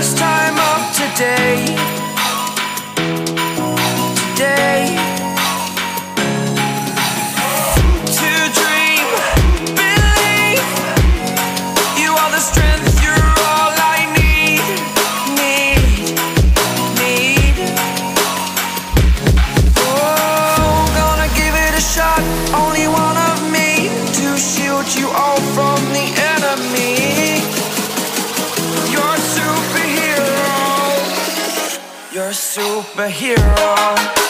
first time of today. Today To dream, believe You are the strength superhero.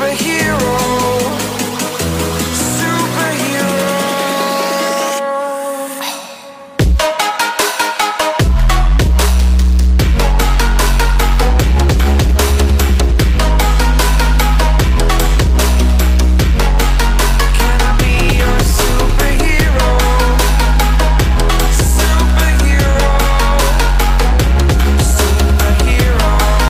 superhero